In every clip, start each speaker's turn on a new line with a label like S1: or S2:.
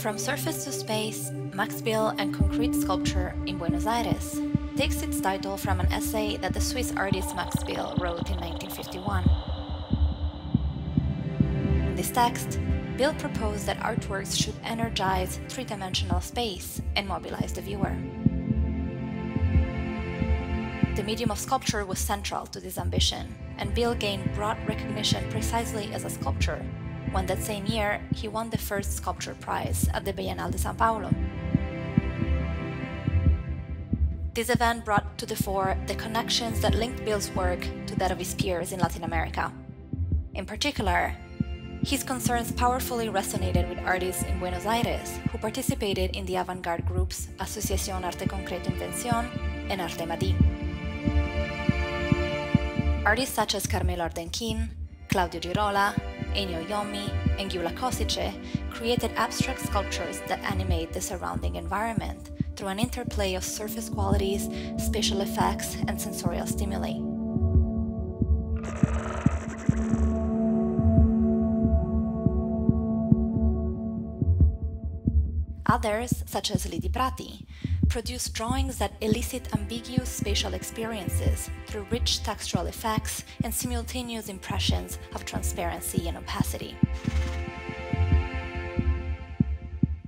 S1: From surface to space, Max Bill and concrete sculpture in Buenos Aires takes its title from an essay that the Swiss artist Max Bill wrote in 1951. In this text, Bill proposed that artworks should energize three-dimensional space and mobilize the viewer. The medium of sculpture was central to this ambition, and Bill gained broad recognition precisely as a sculptor when that same year he won the first sculpture prize at the Biennale de Sao Paulo. This event brought to the fore the connections that linked Bill's work to that of his peers in Latin America. In particular, his concerns powerfully resonated with artists in Buenos Aires who participated in the avant-garde groups Asociación Arte Concreto Invención and Arte Madi. Artists such as Carmelo Arden Quin, Claudio Girola, Ennio Iommi, and Gyula Kosice created abstract sculptures that animate the surrounding environment through an interplay of surface qualities, spatial effects, and sensorial stimuli. Others, such as Lidy Prati, produce drawings that elicit ambiguous spatial experiences through rich textural effects and simultaneous impressions of transparency and opacity.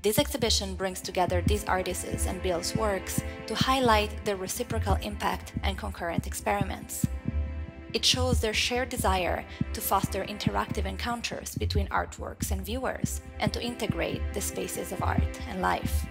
S1: This exhibition brings together these artists and Bill's works to highlight their reciprocal impact and concurrent experiments. It shows their shared desire to foster interactive encounters between artworks and viewers and to integrate the spaces of art and life.